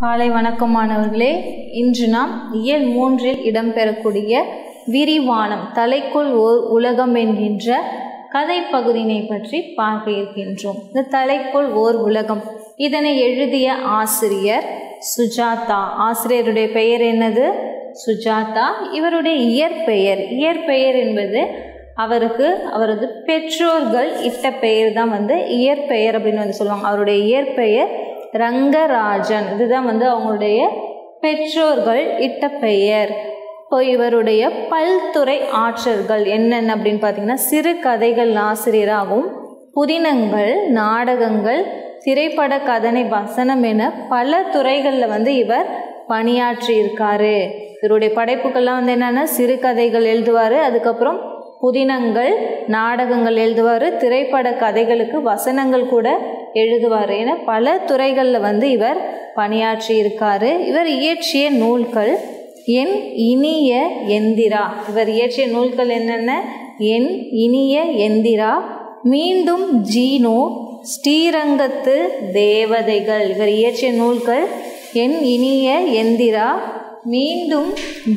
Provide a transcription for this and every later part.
காலை வணக்கம் மாணவர்களே இன்று நாம் இயல் மூன்றில் இடம்பெறக்கூடிய விரிவானம் தலைக்குள் ஓர் உலகம் என்கின்ற கதை பகுதியினை பற்றி பார்க்க இருக்கின்றோம். இந்த தலைக்குள் ஓர் உலகம். இதனை எழுதிய ஆசிரியர் சுஜாதா. ஆசிரியருடைய பெயர் என்னது? சுஜாதா. இவருடைய இயற்பெயர். இயற்பெயர் என்பது அவருக்கு அவரது பெற்றோர்கள் இட்ட பெயர் தான் வந்து இயற்பெயர் அப்படின்னு வந்து சொல்லுவாங்க. அவருடைய இயற்பெயர் ரங்கராஜன். இதுதான் வந்து அவங்களுடைய பெற்றோர்கள் இட்ட பெயர். இப்போ இவருடைய பல்துறை ஆற்றல்கள் என்னென்ன அப்படின்னு பார்த்தீங்கன்னா சிறு கதைகள் ஆசிரியராகவும் புதினங்கள் நாடகங்கள் திரைப்பட கதனை வசனம் என பல துறைகளில் வந்து இவர் பணியாற்றி இருக்காரு. இவருடைய படைப்புகள்லாம் வந்து என்னென்னா சிறுகதைகள் எழுதுவார் அதுக்கப்புறம் புதினங்கள் நாடகங்கள் எழுதுவார் திரைப்பட கதைகளுக்கு வசனங்கள் கூட எழுதுவார். என பல துறைகளில் வந்து இவர் பணியாற்றி இருக்காரு இவர் இயற்றிய நூல்கள் என் இனிய எந்திரா. இவர் இயற்றிய நூல்கள் என்னென்ன? என் இனிய எந்திரா மீண்டும் ஜீனோ ஸ்ரீரங்கத்து தேவதைகள். இவர் இயற்றிய நூல்கள் என் இனிய எந்திரா மீண்டும்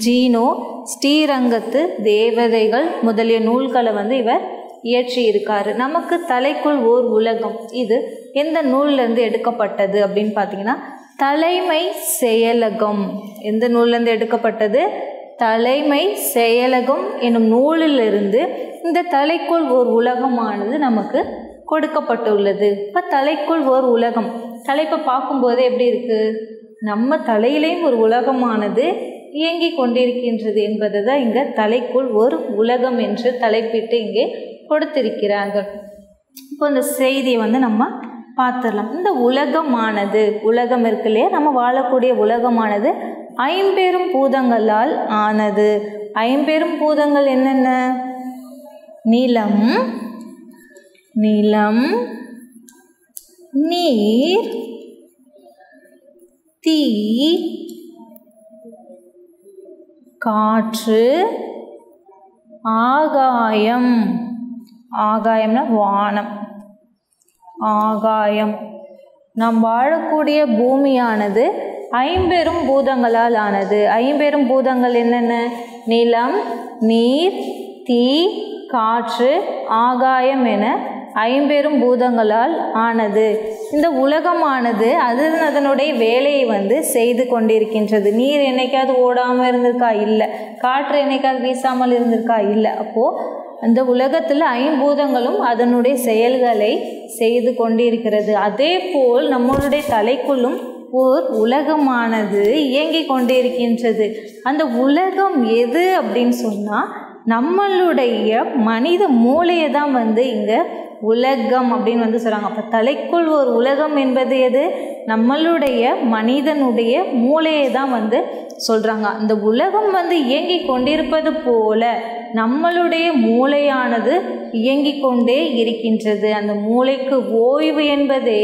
ஜீனோ ஸ்ரீரங்கத்து தேவதைகள் முதலிய நூல்களை வந்து இவர் இயற்றி இருக்காரு. நமக்கு தலைக்குள் ஓர் உலகம். இது எந்த நூல்லேருந்து எடுக்கப்பட்டது அப்படின்னு பார்த்தீங்கன்னா தலைமை செயலகம். எந்த நூல்லேருந்து எடுக்கப்பட்டது? தலைமை செயலகம் என்னும் நூலிலிருந்து இந்த தலைக்குள் ஓர் உலகமானது நமக்கு கொடுக்கப்பட்டுள்ளது. இப்போ தலைக்குள் ஓர் உலகம். தலைப்பை பார்க்கும்போது எப்படி இருக்குது நம்ம தலையிலையும் ஒரு உலகமானது இயங்கி கொண்டிருக்கின்றது என்பது தான் இங்கே தலைக்குள் ஒரு உலகம் என்று தலைப்பிட்டு இங்கே கொடுத்திருக்கிறார்கள். இப்போ இந்த செய்தியை வந்து நம்ம பார்த்துடலாம். இந்த உலகமானது உலகம் இருக்கு இல்லையா? நம்ம வாழக்கூடிய உலகமானது ஐம்பெரும் பூதங்களால் ஆனது. ஐம்பெரும் பூதங்கள் என்னென்ன? நிலம் நிலம் நீர் தீ காற்று ஆகாயம். ஆகாயம்னா வானம். ஆகாயம். நாம் வாழக்கூடிய பூமியானது ஐம்பெரும் பூதங்களால் ஆனது. ஐம்பெரும் பூதங்கள் என்னென்ன? நிலம் நீர் தீ காற்று ஆகாயம் என ஐம்பெரும் பூதங்களால் ஆனது. இந்த உலகமானது அது அதனுடைய வேலையை வந்து செய்து கொண்டிருக்கின்றது. நீர் என்னைக்காவது ஓடாமல் இருந்திருக்கா? இல்லை. காற்று என்னைக்காவது வீசாமல் இருந்திருக்கா? இல்லை. அப்போது அந்த உலகத்தில் ஐம்பூதங்களும் அதனுடைய செயல்களை செய்து கொண்டிருக்கிறது. அதே போல் நம்மளுடைய தலைக்குள்ளும் ஓர் உலகமானது இயங்கி கொண்டிருக்கின்றது. அந்த உலகம் எது அப்படின்னு சொன்னால் நம்மளுடைய மனித மூளையை தான் வந்து இங்கே உலகம் அப்படின்னு வந்து சொல்கிறாங்க அப்போ தலைக்குள் ஒரு உலகம் என்பது எது? நம்மளுடைய மனிதனுடைய மூளையை தான் வந்து சொல்கிறாங்க அந்த உலகம் வந்து இயங்கி கொண்டிருப்பது போல நம்மளுடைய மூளையானது இயங்கிக் கொண்டே இருக்கின்றது. அந்த மூளைக்கு ஓய்வு என்பதே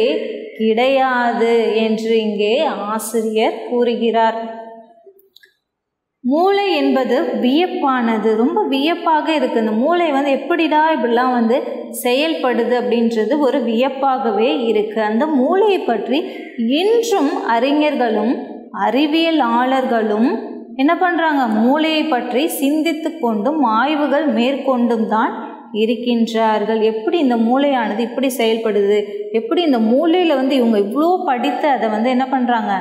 கிடையாது என்று இங்கே ஆசிரியர் கூறுகிறார். மூளை என்பது வியப்பானது. ரொம்ப வியப்பாக இருக்குது இந்த மூளை வந்து எப்படிடா இப்படிலாம் வந்து செயல்படுது அப்படின்றது ஒரு வியப்பாகவே இருக்குது அந்த மூளையை பற்றி இன்றும் அறிஞர்களும் அறிவியலாளர்களும் என்ன பண்ணுறாங்க மூளையை பற்றி சிந்தித்து கொண்டும் ஆய்வுகள் மேற்கொண்டும் தான் இருக்கின்றார்கள். எப்படி இந்த மூளையானது இப்படி செயல்படுது? எப்படி இந்த மூளையில் வந்து இவங்க இவ்வளோ படித்து அதை வந்து என்ன பண்ணுறாங்க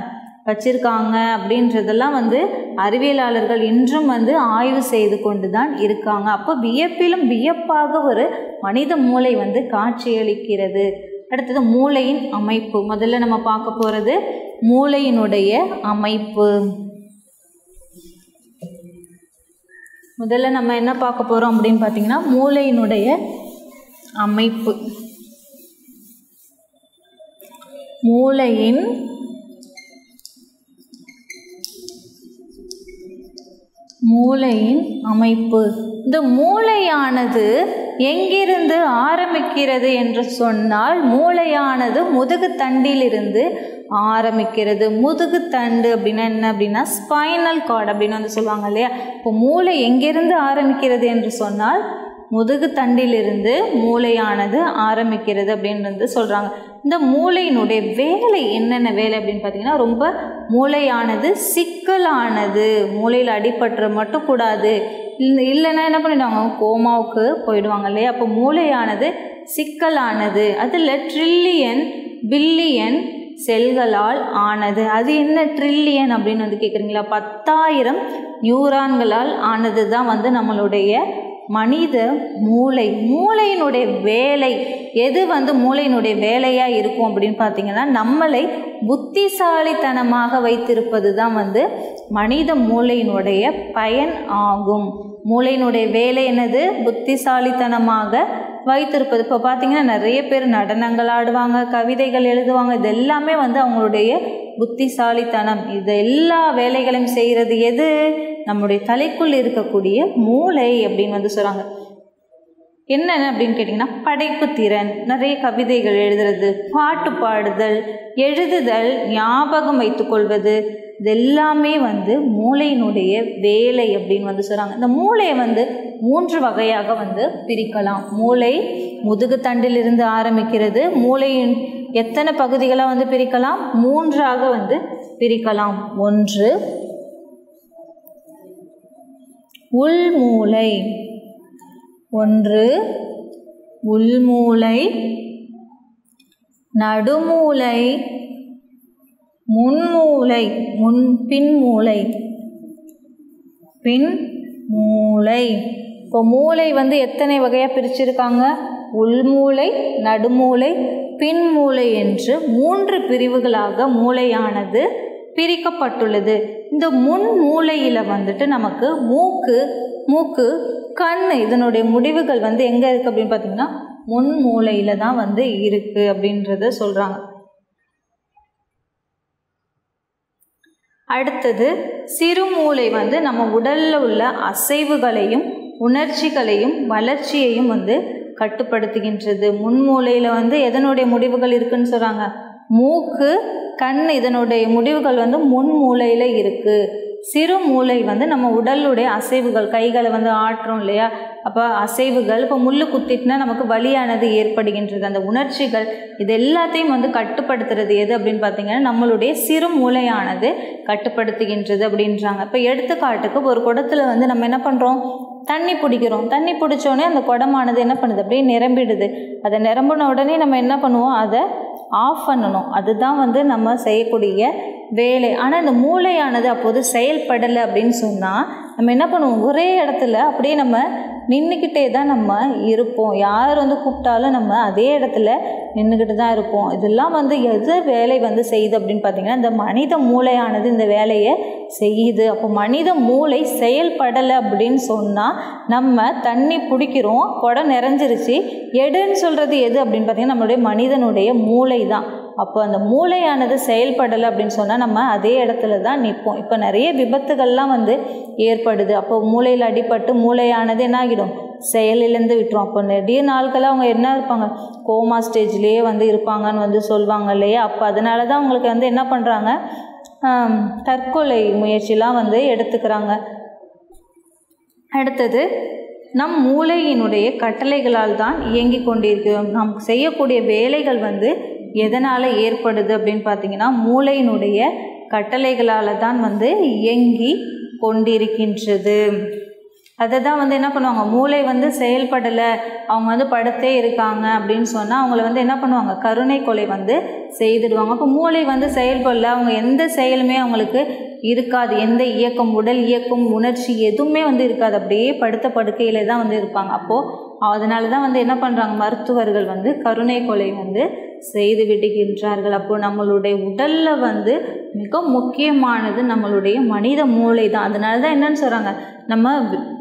வச்சிருக்காங்க அப்படின்றதெல்லாம் வந்து அறிவியலாளர்கள் இன்றும் வந்து ஆய்வு செய்து கொண்டு தான் இருக்காங்க. அப்போ வியப்பிலும் வியப்பாக ஒரு மனித மூளை வந்து காட்சியளிக்கிறது. அடுத்தது மூளையின் அமைப்பு. முதல்ல நம்ம பார்க்க போகிறது மூளையினுடைய அமைப்பு. முதல்ல நம்ம என்ன பார்க்க போகிறோம் அப்படின்னு பார்த்தீங்கன்னா மூளையினுடைய அமைப்பு. மூளையின் மூளையின் அமைப்பு. இந்த மூளையானது எங்கிருந்து ஆரம்பிக்கிறது என்று சொன்னால் மூளையானது முதுகு தண்டிலிருந்து ஆரம்பிக்கிறது. முதுகு தண்டு அப்படின்னா என்ன அப்படின்னா ஸ்பைனல் கார்டு அப்படின்னு வந்து சொல்லுவாங்க இல்லையா? இப்போ மூளை எங்கிருந்து ஆரம்பிக்கிறது என்று சொன்னால் முதுகு தண்டிலிருந்து மூளையானது ஆரம்பிக்கிறது அப்படின்னு வந்து சொல்கிறாங்க இந்த மூளையினுடைய வேலை என்னென்ன வேலை அப்படின்னு பார்த்தீங்கன்னா ரொம்ப மூளையானது சிக்கலானது. மூளையில் அடிபட்டுற மட்டும் கூடாது. இல்லைன்னா என்ன பண்ணிடுவாங்க? கோமாவுக்கு போயிடுவாங்க இல்லையா அப்போ மூளையானது சிக்கலானது. அதில் ட்ரில்லியன் பில்லியன் செல்களால் ஆனது. அது என்ன ட்ரில்லியன் அப்படின்னு வந்து கேட்குறீங்களா பத்தாயிரம் நியூரான்களால் ஆனது தான் வந்து நம்மளுடைய மனித மூளை மூளையினுடைய வேலை எது வந்து மூளையினுடைய வேலையாக இருக்கும் அப்படின்னு பார்த்தீங்கன்னா நம்மளை புத்திசாலித்தனமாக வைத்திருப்பது தான் வந்து மனித மூளையினுடைய பயன் ஆகும். மூளையினுடைய வேலை என்னது? புத்திசாலித்தனமாக வைத்திருப்பது. இப்போ பார்த்தீங்கன்னா நிறைய பேர் நடனங்கள் ஆடுவாங்க கவிதைகள் எழுதுவாங்க இது எல்லாமே வந்து அவங்களுடைய புத்திசாலித்தனம். இது எல்லா வேலைகளையும் செய்கிறது எது? நம்முடைய தலைக்குள் இருக்கக்கூடிய மூளை அப்படின்னு வந்து சொல்கிறாங்க என்னென்ன அப்படின்னு கேட்டிங்கன்னா படைப்பு திறன் நிறைய கவிதைகள் எழுதுறது பாட்டு பாடுதல் எழுதுதல் ஞாபகம் வைத்துக்கொள்வது இது எல்லாமே வந்து மூளையினுடைய வேலை அப்படின்னு வந்து சொல்கிறாங்க இந்த மூளையை வந்து மூன்று வகையாக வந்து பிரிக்கலாம். மூளை முதுகு தண்டிலிருந்து ஆரம்பிக்கிறது மூளையின் எத்தனை பகுதிகளாக வந்து பிரிக்கலாம்? மூன்றாக வந்து பிரிக்கலாம். ஒன்று உள்மூளை. ஒன்று உள்மூளை. நடுமூளை. முன்மூளை முன் பின்மூளை. பின் மூளை இப்போ மூளை வந்து எத்தனை வகையாக பிரிச்சிருக்காங்க? உள்மூளை நடுமூளை பின்மூளை என்று மூன்று பிரிவுகளாக மூளையானது பிரிக்கப்பட்டுள்ளது. இந்த முன் மூளையில் வந்துட்டு நமக்கு மூக்கு மூக்கு கண் இதனுடைய முடிவுகள் வந்து எங்கே இருக்குது அப்படின்னு பார்த்தீங்கன்னா முன் மூளையில் தான் வந்து இருக்குது அப்படின்றத சொல்கிறாங்க அடுத்தது சிறுமூளை வந்து நம்ம உடலில் உள்ள அசைவுகளையும் உணர்ச்சிகளையும் வளர்ச்சியையும் வந்து கட்டுப்படுத்துகின்றது. முன்மூலையில் வந்து எதனுடைய முடிவுகள் இருக்குன்னு சொல்கிறாங்க மூக்கு கண் இதனுடைய முடிவுகள் வந்து முன் மூலையில் இருக்குது சிறு மூளை வந்து நம்ம உடலுடைய அசைவுகள் கைகளை வந்து ஆட்டுறோம் இல்லையா? அப்போ அசைவுகள் இப்போ முள்ளு குத்திட்டுனா நமக்கு வலியானது ஏற்படுகின்றது. அந்த உணர்ச்சிகள் இது எல்லாத்தையும் வந்து கட்டுப்படுத்துறது எது அப்படின்னு பார்த்தீங்கன்னா நம்மளுடைய சிறு மூளையானது கட்டுப்படுத்துகின்றது அப்படின்றாங்க. இப்போ எடுத்துக்காட்டுக்கு ஒரு குடத்துல வந்து நம்ம என்ன பண்ணுறோம் தண்ணி பிடிக்கிறோம். தண்ணி பிடிச்சோடனே அந்த குடமானது என்ன பண்ணுது? அப்படியே நிரம்பிடுது. அதை நிரம்பின உடனே நம்ம என்ன பண்ணுவோம்? அதை ஆஃப் பண்ணணும். அதுதான் வந்து நம்ம செய்யக்கூடிய வேலை. ஆனால் இந்த மூளையானது அப்போது செயல்படலை அப்படின்னு சொன்னால் நம்ம என்ன பண்ணுவோம்? ஒரே இடத்துல அப்படியே நம்ம நின்றுக்கிட்டே தான் நம்ம இருப்போம். யார் வந்து கூப்பிட்டாலும் நம்ம அதே இடத்துல நின்றுக்கிட்டு தான் இருப்போம். இதெல்லாம் வந்து எது வேலை வந்து செய்யுது அப்படின்னு பார்த்தீங்கன்னா இந்த மனித மூளையானது இந்த வேலையை செய்யுது. அப்போ மனித மூளை செயல்படலை அப்படின்னு சொன்னால் நம்ம தண்ணி பிடிக்கிறோம் குடம் நிறைஞ்சிருச்சு. எடுன்னு சொல்கிறது எது அப்படின்னு பார்த்தீங்கன்னா நம்மளுடைய மனிதனுடைய மூளை தான் அப்போ அந்த மூளையானது செயல்படலை அப்படின்னு சொன்னால் நம்ம அதே இடத்துல தான் நிற்போம். இப்போ நிறைய விபத்துகள்லாம் வந்து ஏற்படுது. அப்போ மூளையில் அடிபட்டு மூளையானது என்ன ஆகிடும்? செயலிழந்து விட்டுரும். அப்போ நிறைய நாட்களாக அவங்க என்ன இருப்பாங்க? கோமா ஸ்டேஜ்லேயே வந்து இருப்பாங்கன்னு வந்து சொல்லுவாங்க இல்லையா? அப்போ அதனால தான் அவங்களுக்கு வந்து என்ன பண்ணுறாங்க தற்கொலை முயற்சிலாம் வந்து எடுத்துக்கிறாங்க. அடுத்தது நம் மூளையினுடைய கட்டளைகளால் தான் இயங்கி கொண்டிருக்கிறோம். நாம் செய்யக்கூடிய வேலைகள் வந்து எதனால் ஏற்படுது அப்படின்னு பார்த்தீங்கன்னா மூளையினுடைய கட்டளைகளால் தான் வந்து இயங்கி கொண்டிருக்கின்றது. அதை தான் வந்து என்ன பண்ணுவாங்க மூளை வந்து செயல்படலை அவங்க வந்து படுத்தே இருக்காங்க அப்படின்னு சொன்னால் அவங்கள வந்து என்ன பண்ணுவாங்க கருணை கொலை வந்து செய்துடுவாங்க. அப்போ மூளை வந்து செயல்படல அவங்க எந்த செயலுமே அவங்களுக்கு இருக்காது. எந்த இயக்கம் உடல் இயக்கம் உணர்ச்சி எதுவுமே வந்து இருக்காது. அப்படியே படுத்த படுக்கையில் தான் வந்து இருப்பாங்க. அப்போது அதனால தான் வந்து என்ன பண்ணுறாங்க மருத்துவர்கள் வந்து கருணை கொலை வந்து செய்து விடுகின்றார்கள். அப்போது நம்மளுடைய உடலில் வந்து மிக முக்கியமானது நம்மளுடைய மனித மூளை தான் அதனால தான் என்னன்னு சொல்கிறாங்க நம்ம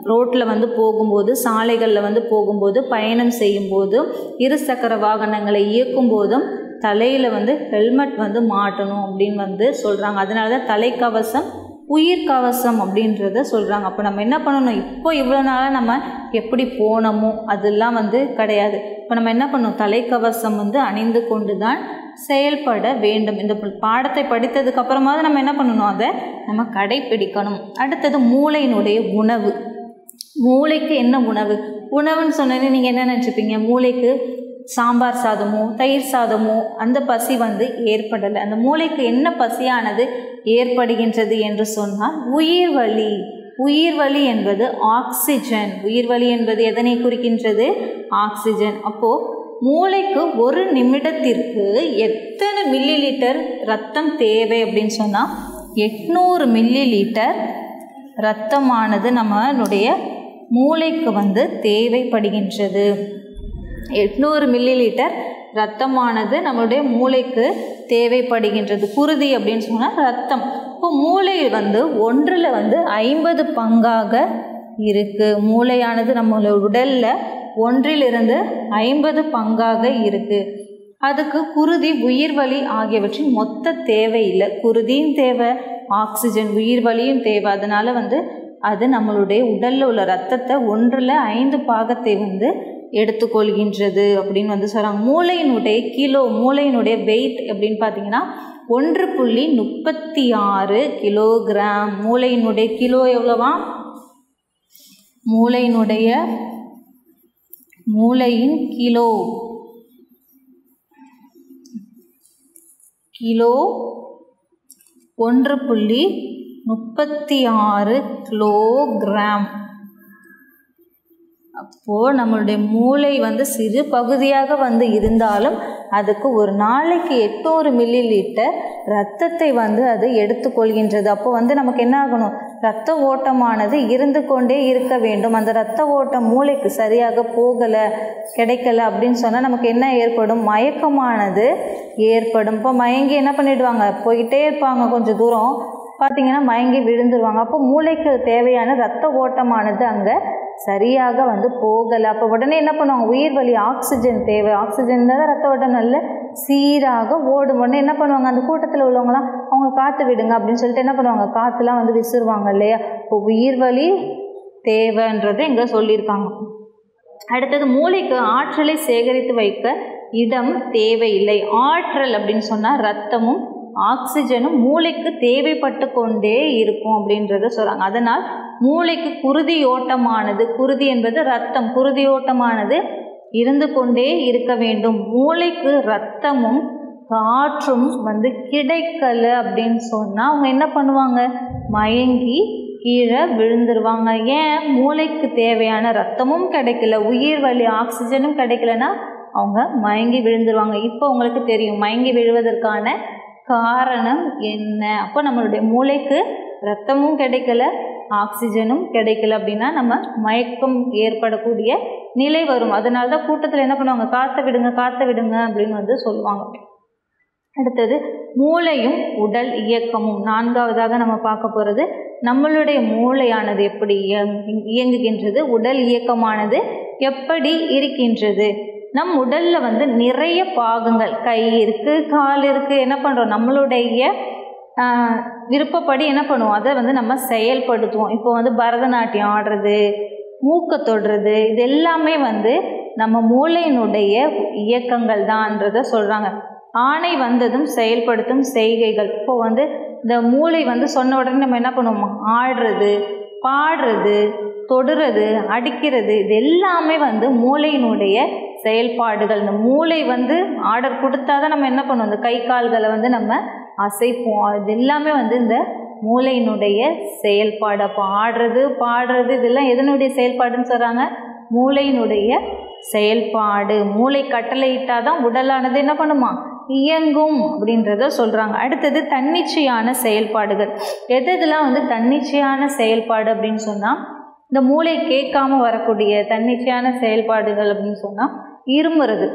ரோட்டில் வந்து போகும்போது சாலைகளில் வந்து போகும்போது பயணம் செய்யும்போது இருசக்கர வாகனங்களை இயக்கும் போதும் தலையில் வந்து ஹெல்மெட் வந்து மாட்டணும் அப்படின்னு வந்து சொல்கிறாங்க அதனால தான் தலைக்கவசம் உயிர் கவசம் அப்படின்றத சொல்கிறாங்க அப்போ நம்ம என்ன பண்ணணும்? இப்போ இவ்வளோ நாளாக நம்ம எப்படி போனோமோ அதெல்லாம் வந்து கிடையாது. இப்போ நம்ம என்ன பண்ணணும்? தலைக்கவசம் வந்து அணிந்து கொண்டு தான் செயல்பட வேண்டும். இந்த பாடத்தை படித்ததுக்கப்புறமாவது நம்ம என்ன பண்ணணும்? அதை நம்ம கடைப்பிடிக்கணும். அடுத்தது மூளையினுடைய உணவு. மூளைக்கு என்ன உணவு? உணவுன்னு சொன்னோன்னே நீங்கள் என்ன நினச்சிப்பீங்க? மூளைக்கு சாம்பார் சாதமோ தயிர் சாதமோ அந்த பசி வந்து ஏற்படலை. அந்த மூளைக்கு என்ன பசியானது ஏற்படுகின்றது என்று சொன்னால் உயிர் வலி. உயிர் வலி என்பது ஆக்சிஜன். உயிர் வலி என்பது எதனை குறிக்கின்றது? ஆக்சிஜன். அப்போது மூளைக்கு ஒரு நிமிடத்திற்கு எத்தனை மில்லி லிட்டர் ரத்தம் தேவை அப்படின்னு சொன்னால் எட்நூறு மில்லி லிட்டர் ரத்தமானது நம்மளுடைய மூளைக்கு வந்து தேவைப்படுகின்றது. எட்நூறு மில்லி லிட்டர் ரத்தமானது நம்மளுடைய மூளைக்கு தேவைப்படுகின்றது. குருதி அப்படின்னு சொன்னால் ரத்தம். இப்போ மூளை வந்து ஒன்றில் வந்து ஐம்பது பங்காக இருக்குது மூளையானது நம்மளோட உடலில் ஒன்றிலிருந்து ஐம்பது பங்காக இருக்குது அதுக்கு குருதி உயிர்வலி ஆகியவற்றின் மொத்த தேவை இல்லை குருதியும் தேவை ஆக்சிஜன் உயிர் வலியும் தேவை. அதனால் வந்து அது நம்மளுடைய உடலில் உள்ள ரத்தத்தை ஒன்றில் ஐந்து பாகத்தை வந்து எடுத்துக்கொள்கின்றது அப்படின்னு வந்து சொல்கிறாங்க மூளையினுடைய கிலோ மூளையினுடைய வெயிட் அப்படின்னு பார்த்தீங்கன்னா ஒன்று புள்ளி முப்பத்தி ஆறு கிலோகிராம் மூளையினுடைய கிலோ எவ்வளவா? மூளையினுடைய மூளையின் கிலோ. கிலோ ஒன்று புள்ளி முப்பத்தி ஆறு கிலோகிராம் அப்போது நம்மளுடைய மூளை வந்து சிறு பகுதியாக வந்து இருந்தாலும் அதுக்கு ஒரு நாளைக்கு எட்நூறு மில்லி லிட்டர் ரத்தத்தை வந்து அது எடுத்துக்கொள்கின்றது. அப்போ வந்து நமக்கு என்ன ஆகணும்? ரத்த ஓட்டமானது இருந்து கொண்டே இருக்க வேண்டும். அந்த ரத்த ஓட்டம் மூளைக்கு சரியாக போகலை கிடைக்கல அப்படின்னு சொன்னால் நமக்கு என்ன ஏற்படும்? மயக்கமானது ஏற்படும். இப்போ மயங்கி என்ன பண்ணிடுவாங்க? போய்கிட்டே இருப்பாங்க கொஞ்சம் தூரம். பார்த்தீங்கன்னா மயங்கி விழுந்துருவாங்க. அப்போ மூளைக்கு தேவையான ரத்த ஓட்டமானது அங்கே சரியாக வந்து போகலை. அப்போ உடனே என்ன பண்ணுவாங்க? உயிர் வலி ஆக்சிஜன் தேவை. ஆக்சிஜன் தான் ரத்த ஓட்டம் நல்ல சீராக ஓடும். உடனே என்ன பண்ணுவாங்க? அந்த கூட்டத்தில் உள்ளவங்களாம் அவங்க காற்று விடுங்க அப்படின்னு சொல்லிட்டு என்ன பண்ணுவாங்க? காற்றுலாம் வந்து விசிறுவாங்க இல்லையா? இப்போ உயிர் வழி தேவைன்றது இங்கே சொல்லியிருக்காங்க. அடுத்தது மூளைக்கு ஆற்றலை சேகரித்து வைக்க இடம் தேவையில்லை. ஆற்றல் அப்படின்னு சொன்னால் ரத்தமும் ஆக்சிஜனும் மூளைக்கு தேவைப்பட்டு கொண்டே இருக்கும் அப்படின்றத சொல்கிறாங்க அதனால் மூளைக்கு குருதி ஓட்டமானது குருதி என்பது ரத்தம் குருதி ஓட்டமானது இருந்து கொண்டே இருக்க வேண்டும். மூளைக்கு ரத்தமும் காற்றும் வந்து கிடைக்கல அப்படின்னு சொன்னால் அவங்க என்ன பண்ணுவாங்க? மயங்கி கீழே விழுந்துருவாங்க. ஏன்? மூளைக்கு தேவையான ரத்தமும் கிடைக்கல உயிர் வலி ஆக்சிஜனும் கிடைக்கலன்னா அவங்க மயங்கி விழுந்துருவாங்க. இப்போ உங்களுக்கு தெரியும் மயங்கி விழுவதற்கான காரணம் என்ன? அப்போ நம்மளுடைய மூளைக்கு ரத்தமும் கிடைக்கல ஆக்சிஜனும் கிடைக்கல அப்படின்னா நம்ம மயக்கம் ஏற்படக்கூடிய நிலை வரும். அதனால தான் கூட்டத்தில் என்ன பண்ணுவாங்க? காற்றை விடுங்க காற்றை விடுங்க அப்படின்னு வந்து சொல்லுவாங்க. அடுத்தது மூளையும் உடல் இயக்கமும். நான்காவதாக நம்ம பார்க்க போகிறது நம்மளுடைய மூளையானது எப்படி இயங்குகின்றது உடல் இயக்கமானது எப்படி இருக்கின்றது? நம் உடலில் வந்து நிறைய பாகங்கள் கை இருக்கு கால் இருக்கு என்ன பண்ணுறோம் நம்மளுடைய விருப்பப்படி என்ன பண்ணுவோம்? அதை வந்து நம்ம செயல்படுத்துவோம். இப்போ வந்து பரதநாட்டியம் ஆடுறது மூக்கை தொடுறது இது எல்லாமே வந்து நம்ம மூளையினுடைய இயக்கங்கள் தான்றத சொல்கிறாங்க ஆணை வந்ததும் செயல்படுத்தும் செய்கைகள். இப்போ வந்து இந்த மூளை வந்து சொன்ன உடனே நம்ம என்ன பண்ணுவோம்? ஆடுறது பாடுறது தொடுறது அடிக்கிறது இது எல்லாமே வந்து மூளையினுடைய செயல்பாடுகள் இந்த மூளை வந்து ஆர்டர் கொடுத்தா தான் நம்ம என்ன பண்ணுவோம்? இந்த கை கால்களை வந்து நம்ம அசைப்போம். அது எல்லாமே வந்து இந்த மூளையினுடைய செயல்பாடு. அப்போ ஆடுறது பாடுறது இதெல்லாம் எதனுடைய செயல்பாடுன்னு சொல்கிறாங்க மூளையினுடைய செயல்பாடு. மூளை கட்டளையிட்டால் தான் உடலானது என்ன பண்ணுமா? இயங்கும் அப்படின்றத சொல்கிறாங்க அடுத்தது தன்னிச்சையான செயல்பாடுகள். எது எதெல்லாம் வந்து தன்னிச்சையான செயல்பாடு அப்படின்னு சொன்னால் இந்த மூளை கேட்காம வரக்கூடிய தன்னிச்சையான செயல்பாடுகள் அப்படின்னு சொன்னால் இருமுறது.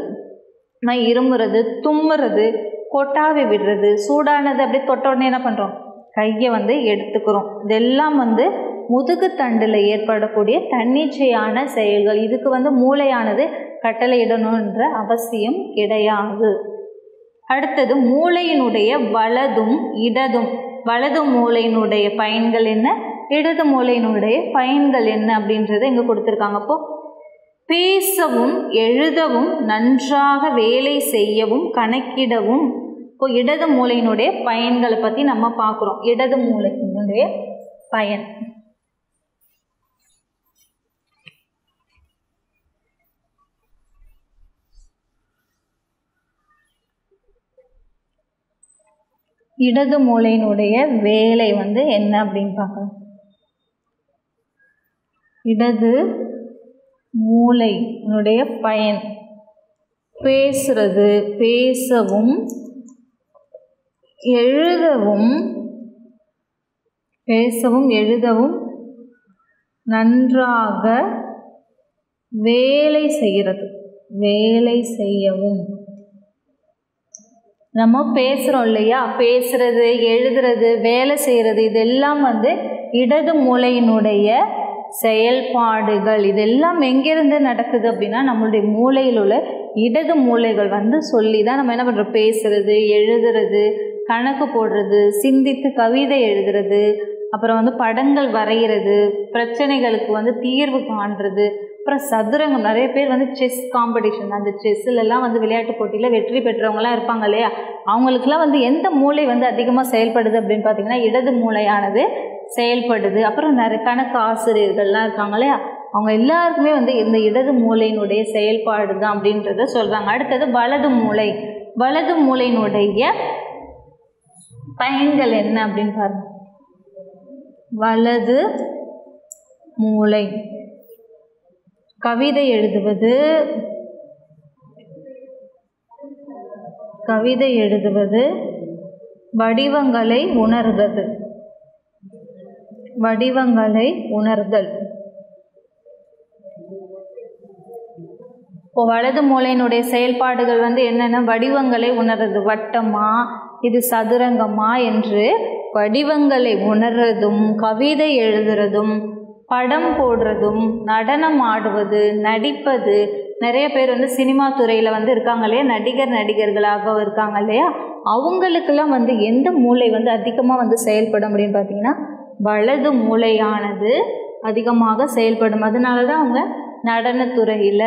நான் இருமுறது தும்முறது கொட்டாவி விடுறது சூடானது அப்படியே தொட்ட உடனே என்ன பண்ணுறோம் கையை வந்து எடுத்துக்கிறோம். இதெல்லாம் வந்து முதுகு தண்டில் ஏற்படக்கூடிய தன்னிச்சையான செயல்கள். இதுக்கு வந்து மூளையானது கட்டளையிடணுன்ற அவசியம் கிடையாது. அடுத்தது மூளையினுடைய வலதும் இடதும். வலது மூளையினுடைய பயன்கள் என்ன? இடது மூளையினுடைய பயன்கள் என்ன அப்படின்றத இங்கே கொடுத்துருக்காங்க. அப்போது பேசவும் எழுதவும் நன்றாக வேலை செய்யவும் கணக்கிடவும். இப்போ இடது மூளையினுடைய பயன்களை பற்றி நம்ம பார்க்குறோம். இடது மூளையினுடைய பயன். இடது மூளையினுடைய வேலை வந்து என்ன அப்படின்னு பார்க்கலாம். இடது மூளைனுடைய பயன். பேசுறது பேசவும் எழுதவும் பேசவும் எழுதவும் நன்றாக வேலை செய்கிறது. வேலை செய்யவும். நம்ம பேசுகிறோம் இல்லையா? பேசுறது எழுதுறது வேலை செய்கிறது இதெல்லாம் வந்து இடது மூளையினுடைய செயல்பாடுகள் இதெல்லாம் எங்கேருந்து நடக்குது அப்படின்னா நம்மளுடைய மூளையில் உள்ள இடது மூளைகள் வந்து சொல்லி தான் நம்ம என்ன பண்ணுறோம் பேசுறது எழுதுறது கணக்கு போடுறது சிந்தித்து கவிதை எழுதுறது அப்புறம் வந்து படங்கள் வரைகிறது பிரச்சனைகளுக்கு வந்து தீர்வு காண்றது அப்புறம் சதுரங்கம். நிறைய பேர் வந்து செஸ் காம்படிஷன் அந்த செஸ்லலாம் வந்து விளையாட்டு போட்டியில் வெற்றி பெற்றவங்களாம் இருப்பாங்க இல்லையா? அவங்களுக்குலாம் வந்து எந்த மூளை வந்து அதிகமாக செயல்படுது அப்படின்னு பார்த்தீங்கன்னா இடது மூளையானது செயல்படுது. அப்புறம் நிறைய கணக்கு ஆசிரியர்கள்லாம் இருக்காங்க இல்லையா? அவங்க எல்லாருக்குமே வந்து இந்த இடது மூளையினுடைய செயல்பாடு தான் அப்படின்றத சொல்கிறாங்க அடுத்தது வலது மூளை. வலது மூளையினுடைய பயன்கள் என்ன அப்படின்னு பாருங்க. வலது மூளை. கவிதை எழுதுவது. கவிதை எழுதுவது. வடிவங்களை உணர்வது. வடிவங்களை உணர்தல். இப்போ வலது மூளையினுடைய செயல்பாடுகள் வந்து என்னென்ன வடிவங்களை உணர்றது. வட்டமா இது சதுரங்கமா என்று வடிவங்களை உணர்றதும் கவிதை எழுதுறதும் படம் போடுறதும் நடனம் ஆடுவது நடிப்பது. நிறைய பேர் வந்து சினிமா துறையில் வந்து இருக்காங்க இல்லையா? நடிகர் நடிகர்களாக இருக்காங்க இல்லையா? அவங்களுக்கெல்லாம் வந்து எந்த மூளை வந்து அதிகமாக வந்து செயல்படும் அப்படின்னு பார்த்தீங்கன்னா வலது மூளையானது அதிகமாக செயல்படும். அதனால தான் அவங்க நடனத்துறையில்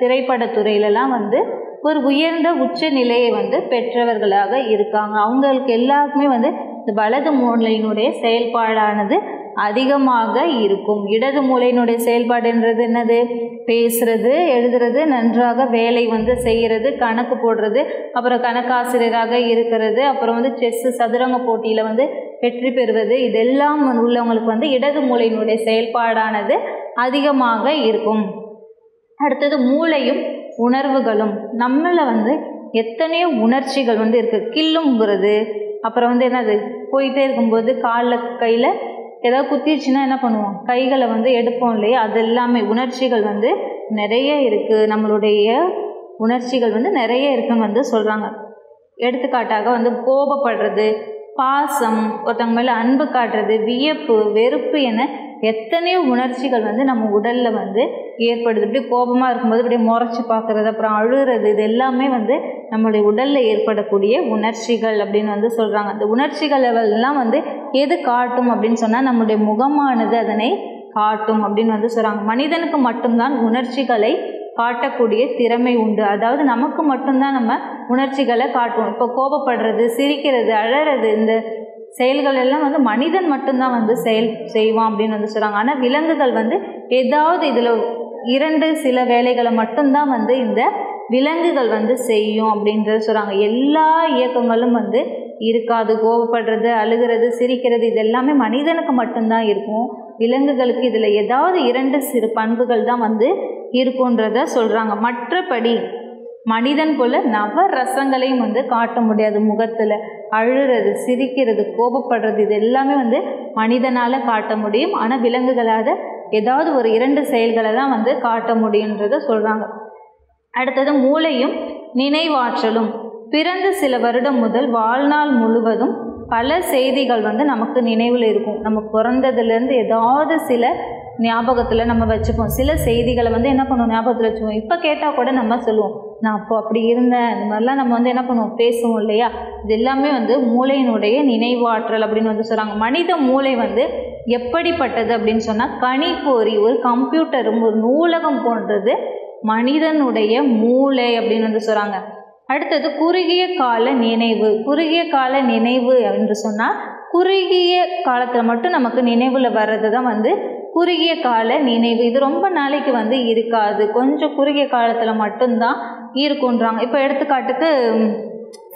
திரைப்படத்துறையிலலாம் வந்து ஒரு உயர்ந்த உச்ச நிலையை வந்து பெற்றவர்களாக இருக்காங்க. அவங்களுக்கு எல்லாருக்குமே வந்து இந்த வலது மூளையினுடைய செயல்பாடானது அதிகமாக இருக்கும். இடது மூளையினுடைய செயல்பாடுன்றது என்னது? பேசுறது எழுதுறது நன்றாக வேலை வந்து செய்கிறது கணக்கு போடுறது அப்புறம் கணக்காசிரியராக இருக்கிறது அப்புறம் வந்து செஸ்ஸு சதுரங்க போட்டியில் வந்து வெற்றி பெறுவது இதெல்லாம் உள்ளவங்களுக்கு வந்து இடது மூளையினுடைய செயல்பாடானது அதிகமாக இருக்கும். அடுத்தது மூளையும் உணர்வுகளும். நம்மளை வந்து எத்தனையோ உணர்ச்சிகள் வந்து இருக்குது கில்லுங்கிறது அப்புறம் வந்து என்னது? போயிட்டே இருக்கும்போது காலில் கையில் ஏதாவது குத்திடுச்சுன்னா என்ன பண்ணுவோம்? கைகளை வந்து எடுப்போம் இல்லையா? அது எல்லாமே உணர்ச்சிகள் வந்து நிறைய இருக்குது நம்மளுடைய உணர்ச்சிகள் வந்து நிறைய இருக்குன்னு வந்து சொல்கிறாங்க எடுத்துக்காட்டாக வந்து கோபப்படுறது பாசம் ஒருத்தவங்க மேலே அன்பு காட்டுறது வியப்பு வெறுப்பு என எத்தனையோ உணர்ச்சிகள் வந்து நம்ம உடலில் வந்து ஏற்படுது. இப்படி கோபமாக இருக்கும்போது இப்படி முறைச்சி பார்க்குறது அப்புறம் அழுகிறது இது எல்லாமே வந்து நம்மளுடைய உடலில் ஏற்படக்கூடிய உணர்ச்சிகள் அப்படின்னு வந்து சொல்கிறாங்க அந்த உணர்ச்சிகள் எல்லாம் வந்து எது காட்டும் அப்படின்னு சொன்னால் நம்மளுடைய முகமானது அதனை காட்டும் அப்படின்னு வந்து சொல்கிறாங்க மனிதனுக்கு மட்டும்தான் உணர்ச்சிகளை காட்டக்கூடிய திறமை உண்டு. அதாவது நமக்கு மட்டும்தான் நம்ம உணர்ச்சிகளை காட்டுவோம். இப்போ கோபப்படுறது சிரிக்கிறது அழறது இந்த செயல்கள் எல்லாம் வந்து மனிதன் மட்டும்தான் வந்து செயல் செய்வான் அப்படின்னு வந்து சொல்கிறாங்க ஆனால் விலங்குகள் வந்து ஏதாவது இதில் இரண்டு சில வேலைகளை மட்டும்தான் வந்து இந்த விலங்குகள் வந்து செய்யும் அப்படின்றத சொல்கிறாங்க எல்லா இயக்கங்களும் வந்து இருக்காது. கோபப்படுறது அழுகிறது சிரிக்கிறது இது எல்லாமே மனிதனுக்கு மட்டும்தான் இருக்கும். விலங்குகளுக்கு இதில் ஏதாவது இரண்டு சிறு பண்புகள் தான் வந்து இருக்குன்றத சொல்கிறாங்க மற்றபடி மனிதன் போல நவ ரசங்களையும் வந்து காட்ட முடியாது. முகத்தில் அழுறது சிரிக்கிறது கோபப்படுறது இது எல்லாமே வந்து மனிதனால் காட்ட முடியும். ஆனால் விலங்குகளால் ஏதாவது ஒரு இரண்டு செயல்களை தான் வந்து காட்ட முடியுன்றத சொல்கிறாங்க அடுத்தது மூளையும் நினைவாற்றலும். பிறந்த சில வருடம் முதல் வாழ்நாள் முழுவதும் பல செய்திகள் வந்து நமக்கு நினைவில் இருக்கும். நம்ம பிறந்ததுலேருந்து ஏதாவது சில ஞாபகத்தில் நம்ம வச்சுப்போம். சில செய்திகளை வந்து என்ன பண்ணுவோம்? ஞாபகத்தில் வச்சுப்போம். இப்போ கேட்டால் கூட நம்ம சொல்லுவோம் நான் அப்போ அப்படி இருந்தேன். இந்த மாதிரிலாம் நம்ம வந்து என்ன பண்ணுவோம்? பேசுவோம் இல்லையா? இது எல்லாமே வந்து மூளையினுடைய நினைவாற்றல் அப்படின்னு வந்து சொல்கிறாங்க மனித மூளை வந்து எப்படிப்பட்டது அப்படின்னு சொன்னால் கணிப்பொறி ஒரு கம்ப்யூட்டரும் ஒரு நூலகம் போன்றது மனிதனுடைய மூளை அப்படின்னு வந்து சொல்கிறாங்க அடுத்தது குறுகிய கால நினைவு. குறுகிய கால நினைவு என்று சொன்னால் குறுகிய காலத்தில் மட்டும் நமக்கு நினைவில் வர்றது தான் வந்து குறுகிய கால நினைவு. இது ரொம்ப நாளைக்கு வந்து இருக்காது. கொஞ்சம் குறுகிய காலத்தில் மட்டும்தான் இருக்குன்றாங்க இப்போ எடுத்துக்காட்டுக்கு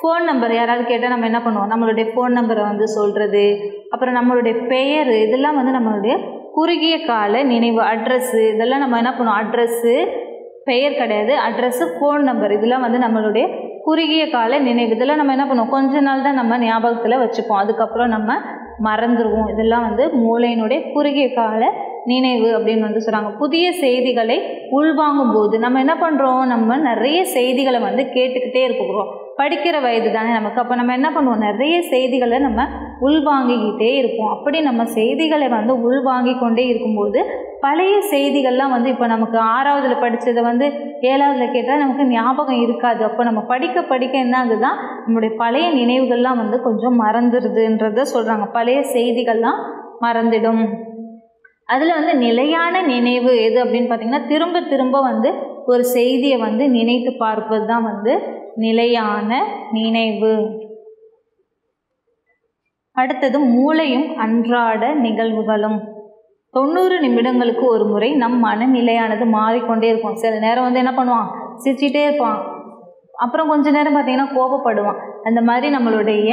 ஃபோன் நம்பர் யாராவது கேட்டால் நம்ம என்ன பண்ணுவோம்? நம்மளுடைய ஃபோன் நம்பரை வந்து சொல்கிறது அப்புறம் நம்மளுடைய பெயர் இதெல்லாம் வந்து நம்மளுடைய குறுகிய கால நினைவு. அட்ரஸ்ஸு இதெல்லாம் நம்ம என்ன பண்ணுவோம்? அட்ரஸ்ஸு பெயர் கிடையாது. அட்ரஸ்ஸு ஃபோன் நம்பர் இதெல்லாம் வந்து நம்மளுடைய குறுகிய கால நினைவு. இதெல்லாம் நம்ம என்ன பண்ணுவோம்? கொஞ்ச நாள் தான் நம்ம ஞாபகத்தில் வச்சுப்போம். அதுக்கப்புறம் நம்ம மறந்துடுவோம் இதெல்லாம் வந்து மூளையினுடைய குறுகிய கால நினைவு அப்படின்னு வந்து சொல்கிறாங்க புதிய செய்திகளை உள்வாங்கும் போது நம்ம என்ன பண்ணுறோம் நம்ம நிறைய செய்திகளை வந்து கேட்டுக்கிட்டே இருக்கிறோம். படிக்கிற வயது தானே நமக்கு. அப்போ நம்ம என்ன பண்ணுவோம்? நிறைய செய்திகளை நம்ம உள்வாங்கிக்கிட்டே இருப்போம். அப்படி நம்ம செய்திகளை வந்து உள்வாங்கி கொண்டே இருக்கும்போது பழைய செய்திகள்லாம் வந்து இப்போ நமக்கு ஆறாவதில் படித்ததை வந்து ஏழாவதில் கேட்டால் நமக்கு ஞாபகம் இருக்காது. அப்போ நம்ம படிக்க படிக்க என்ன ஆகுதுதான் நம்மளுடைய பழைய நினைவுகள்லாம் வந்து கொஞ்சம் மறந்துடுதுன்றத சொல்கிறாங்க பழைய செய்திகள்லாம் மறந்துடும். அதில் வந்து நிலையான நினைவு எது அப்படின்னு பார்த்தீங்கன்னா திரும்ப திரும்ப வந்து ஒரு செய்தியை வந்து நினைத்து பார்ப்பது தான் வந்து நிலையான நினைவு. அடுத்தது மூளையும் அன்றாட நிகழ்வுகளும். தொண்ணூறு நிமிடங்களுக்கு ஒரு முறை நம் மனநிலையானது மாறிக்கொண்டே இருக்கும். சில நேரம் வந்து என்ன பண்ணுவான்? சிரிச்சிட்டே இருப்பான். அப்புறம் கொஞ்ச நேரம் பார்த்தீங்கன்னா கோபப்படுவான். அந்த மாதிரி நம்மளுடைய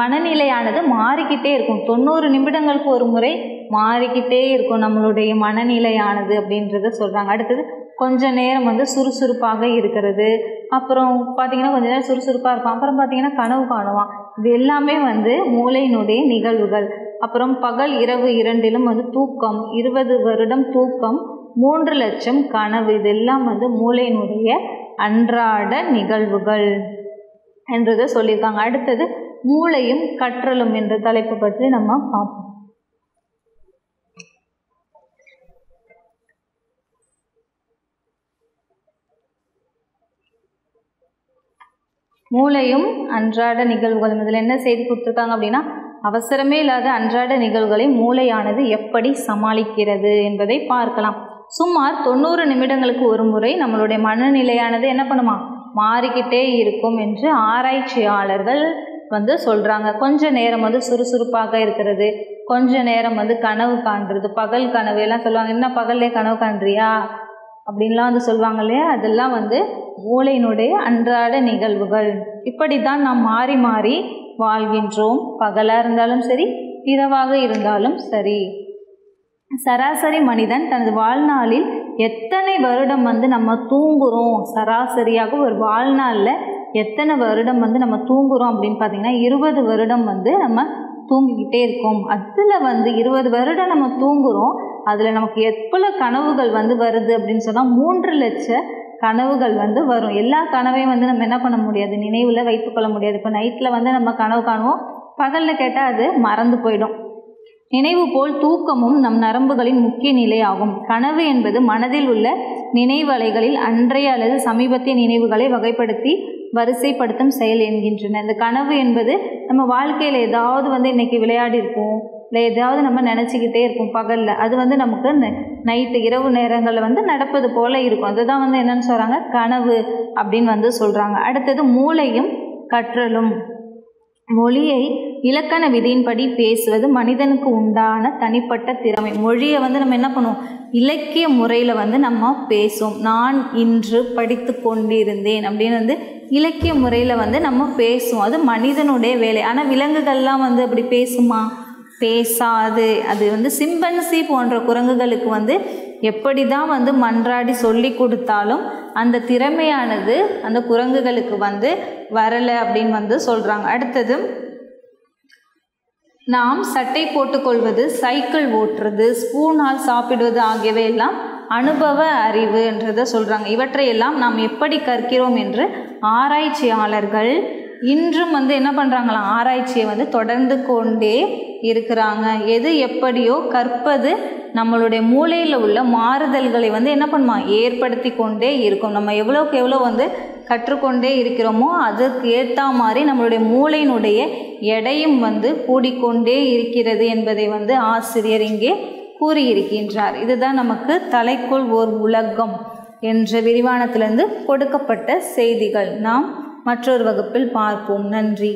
மனநிலையானது மாறிக்கிட்டே இருக்கும். தொண்ணூறு நிமிடங்களுக்கு ஒரு முறை மாறிக்கிட்டே இருக்கும் நம்மளுடைய மனநிலையானது அப்படின்றத சொல்கிறாங்க அடுத்தது கொஞ்ச நேரம் வந்து சுறுசுறுப்பாக இருக்கிறது. அப்புறம் பார்த்தீங்கன்னா கொஞ்ச நேரம் சுறுசுறுப்பாக இருக்கும் அப்புறம் பார்த்தீங்கன்னா கனவு காணுவான். இது எல்லாமே வந்து மூளையினுடைய நிகழ்வுகள். அப்புறம் பகல் இரவு இரண்டிலும் வந்து தூக்கம் இருபது வருடம் தூக்கம் மூன்று லட்சம் கனவு. இதெல்லாம் வந்து மூளையினுடைய அன்றாட நிகழ்வுகள். என்றதை சொல்லியிருக்காங்க. அடுத்தது மூளையும் கற்றலும் என்ற தலைப்பு பற்றி நம்ம பார்ப்போம். மூளையும் அன்றாட நிகழ்வுகளும். இதில் என்ன செய்தி கொடுத்துருக்காங்க அப்படின்னா அவசரமே இல்லாத அன்றாட நிகழ்வுகளை மூளையானது எப்படி சமாளிக்கிறது என்பதை பார்க்கலாம். சுமார் தொண்ணூறு நிமிடங்களுக்கு ஒரு முறை நம்மளுடைய மனநிலையானது என்ன பண்ணுமா? மாறிக்கிட்டே இருக்கும் என்று ஆராய்ச்சியாளர்கள் வந்து சொல்கிறாங்க கொஞ்ச நேரம் வந்து சுறுசுறுப்பாக இருக்கிறது. கொஞ்ச நேரம் வந்து கனவு காண்றது. பகல் கனவு எல்லாம் சொல்லுவாங்க. என்ன பகல்லே கனவு காண்றியா? அப்படின்லாம் வந்து சொல்லுவாங்க இல்லையா? அதெல்லாம் வந்து மூளையினுடைய அன்றாட நிகழ்வுகள். இப்படி தான் நாம் மாறி மாறி வாழ்கின்றோம். பகலாக இருந்தாலும் சரி இரவாக இருந்தாலும் சரி. சராசரி மனிதன் தனது வாழ்நாளில் எத்தனை வருடம் வந்து நம்ம தூங்குகிறோம் சராசரியாக ஒரு வாழ்நாளில் எத்தனை வருடம் வந்து நம்ம தூங்குகிறோம் அப்படின்னு பார்த்தீங்கன்னா இருபது வருடம் வந்து நம்ம தூங்கிக்கிட்டே இருக்கோம். அதில் வந்து இருபது வருடம் நம்ம தூங்குறோம். அதில் நமக்கு எவ்வளோ கனவுகள் வந்து வருது அப்படின்னு சொன்னால் மூன்று லட்ச கனவுகள் வந்து வரும். எல்லா கனவையும் வந்து நம்ம என்ன பண்ண முடியாது? நினைவில் வைத்துக்கொள்ள முடியாது. இப்போ நைட்டில் வந்து நம்ம கனவு காணுவோம். பகலில் கேட்டால் அது மறந்து போயிடும். நினைவு போல் தூக்கமும் நம் நரம்புகளின் முக்கிய நிலையாகும். கனவு என்பது மனதில் உள்ள நினைவலைகளில் அன்றைய அல்லது சமீபத்திய நினைவுகளை வகைப்படுத்தி வரிசைப்படுத்தும் செயல் என்கின்றன. இந்த கனவு என்பது நம்ம வாழ்க்கையில் ஏதாவது வந்து இன்னைக்கு விளையாடி இருப்போம். இல்லை ஏதாவது நம்ம நினச்சிக்கிட்டே இருப்போம் பகலில். அது வந்து நமக்கு நைட்டு இரவு நேரங்களில் வந்து நடப்பது போல் இருக்கும். அதுதான் வந்து என்னன்னு சொல்கிறாங்க கனவு அப்படின்னு வந்து சொல்கிறாங்க அடுத்தது மூளையும் கற்றலும். மொழியை இலக்கண விதியின்படி பேசுவது மனிதனுக்கு உண்டான தனிப்பட்ட திறமை. மொழியை வந்து நம்ம என்ன பண்ணுவோம்? இலக்கிய முறையில் வந்து நம்ம பேசுவோம். நான் இன்று படித்து கொண்டிருந்தேன் அப்படின்னு வந்து இலக்கிய முறையில் வந்து நம்ம பேசுவோம். அது மனிதனுடைய வேலை. ஆனால் விலங்குகள்லாம் வந்து அப்படி பேசுமா? பேசாது. அது வந்து சிம்பன்சி போன்ற குரங்குகளுக்கு வந்து எப்படி தான் வந்து மன்றாடி சொல்லி கொடுத்தாலும் அந்த திறமையானது அந்த குரங்குகளுக்கு வந்து வரலை அப்படின்னு வந்து சொல்கிறாங்க அடுத்தது நாம் சட்டை போட்டுக்கொள்வது சைக்கிள் ஓட்டுறது ஸ்பூனால் சாப்பிடுவது ஆகியவை எல்லாம் அனுபவ அறிவுன்றதை சொல்கிறாங்க இவற்றையெல்லாம் நாம் எப்படி கற்கிறோம் என்று ஆராய்ச்சியாளர்கள் இன்றும் வந்து என்ன பண்ணுறாங்களாம் ஆராய்ச்சியை வந்து தொடர்ந்து கொண்டே இருக்கிறாங்க. எது எப்படியோ கற்பது நம்மளுடைய மூளையில் உள்ள மாறுதல்களை வந்து என்ன பண்ணுமா? ஏற்படுத்தி கொண்டே இருக்கும். நம்ம எவ்வளோக்கு எவ்வளோ வந்து கற்றுக்கொண்டே இருக்கிறோமோ அதற்கு ஏற்ற மாதிரி நம்மளுடைய மூளையினுடைய எடையும் வந்து கூடிக்கொண்டே இருக்கிறது என்பதை வந்து ஆசிரியர் இங்கே கூறியிருக்கின்றார். இதுதான் நமக்கு தலைக்குள் ஓர் உலகம் என்ற விரிவானத்திலிருந்து கொடுக்கப்பட்ட செய்திகள். நாம் மற்றொரு வகுப்பில் பார்ப்போம். நன்றி.